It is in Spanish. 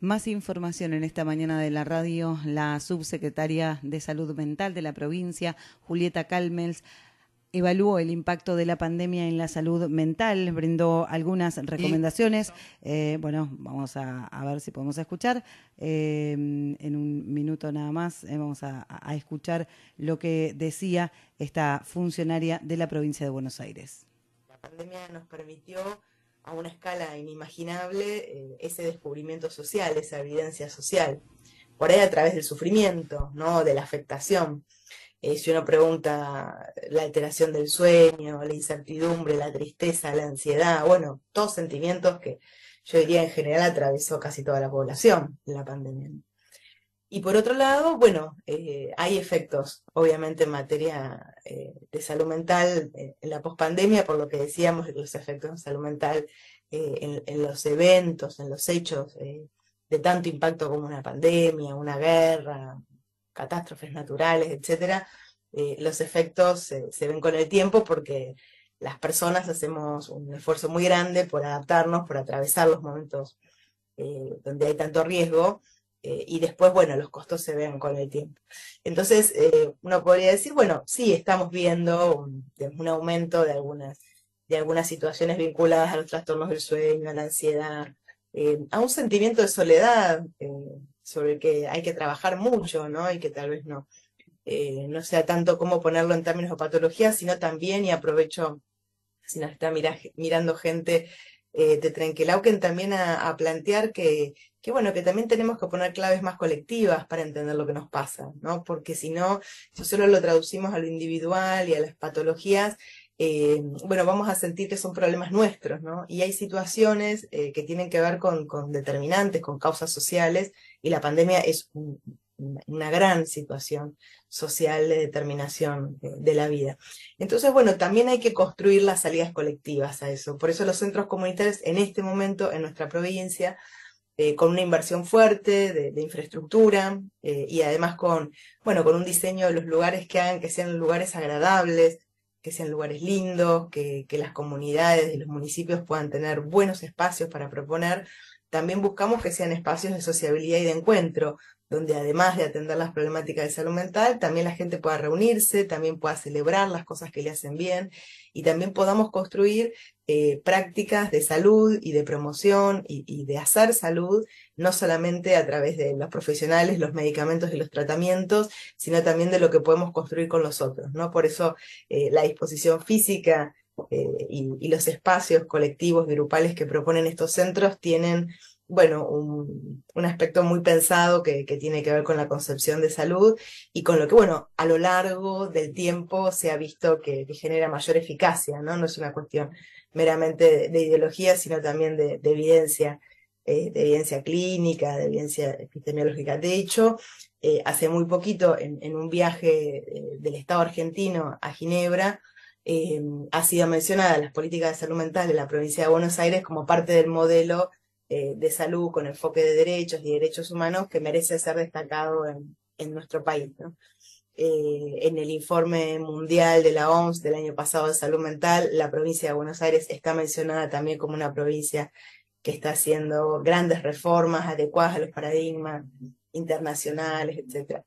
Más información en esta mañana de la radio, la subsecretaria de Salud Mental de la provincia, Julieta Calmels, evaluó el impacto de la pandemia en la salud mental, brindó algunas recomendaciones. Eh, bueno, vamos a, ver si podemos escuchar. Eh, en un minuto nada más eh, vamos a, escuchar lo que decía esta funcionaria de la provincia de Buenos Aires. La pandemia nos permitió a una escala inimaginable ese descubrimiento social, esa evidencia social, por ahí a través del sufrimiento, ¿no? de la afectación. Eh, si uno pregunta la alteración del sueño, la incertidumbre, la tristeza, la ansiedad, bueno, todos sentimientos que yo diría en general atravesó casi toda la población la pandemia. Y por otro lado, bueno, eh, hay efectos, obviamente, en materia eh, de salud mental en la pospandemia, por lo que decíamos, los efectos de salud mental en, en, los eventos, en los hechos de tanto impacto como una pandemia, una guerra, catástrofes naturales, etcétera, eh, los efectos se ven con el tiempo porque las personas hacemos un esfuerzo muy grande por adaptarnos, por atravesar los momentos eh, donde hay tanto riesgo, eh, y después, bueno, los costos se ven con el tiempo. Entonces, uno podría decir, bueno, sí, estamos viendo un, aumento de algunas, de algunas situaciones vinculadas a los trastornos del sueño, a la ansiedad, a un sentimiento de soledad, sobre el que hay que trabajar mucho, ¿no? Y que tal vez no, eh, no sea tanto como ponerlo en términos de patología, sino también, y aprovecho, si nos está mirando gente eh, de Trenquelauquen, también a, plantear que, que, bueno, que también tenemos que poner claves más colectivas para entender lo que nos pasa, ¿no? Porque si no, si solo lo traducimos a lo individual y a las patologías, eh, bueno, vamos a sentir que son problemas nuestros, ¿no? Y hay situaciones eh, que tienen que ver con, con, determinantes, con causas sociales, y la pandemia es una gran situación social de determinación de, la vida. Entonces, bueno, también hay que construir las salidas colectivas a eso. Por eso los centros comunitarios en este momento en nuestra provincia, eh, con una inversión fuerte de, infraestructura y además con, bueno, con un diseño de los lugares que hagan que sean lugares agradables, que sean lugares lindos, que, que las comunidades y los municipios puedan tener buenos espacios para proponer. También buscamos que sean espacios de sociabilidad y de encuentro, donde además de atender las problemáticas de salud mental, también la gente pueda reunirse, también pueda celebrar las cosas que le hacen bien y también podamos construir eh, prácticas de salud y de promoción y, de hacer salud, no solamente a través de los profesionales, los medicamentos y los tratamientos, sino también de lo que podemos construir con los otros. ¿no? Por eso eh, la disposición física eh, y, y los espacios colectivos, grupales que proponen estos centros tienen bueno, un, un, aspecto muy pensado que, que, tiene que ver con la concepción de salud y con lo que, bueno, a lo largo del tiempo se ha visto que, que genera mayor eficacia, ¿no? No es una cuestión meramente de, ideología, sino también de, de evidencia, eh, de evidencia clínica, de evidencia epidemiológica. De hecho, eh, hace muy poquito, en, en un viaje eh, del Estado argentino a Ginebra, ha sido mencionada las políticas de salud mental de la provincia de Buenos Aires como parte del modelo eh, de salud con enfoque de derechos y derechos humanos que merece ser destacado en, en nuestro país. ¿no? Eh, en el informe mundial de la OMS del año pasado de salud mental, la provincia de Buenos Aires está mencionada también como una provincia que está haciendo grandes reformas adecuadas a los paradigmas internacionales, etc.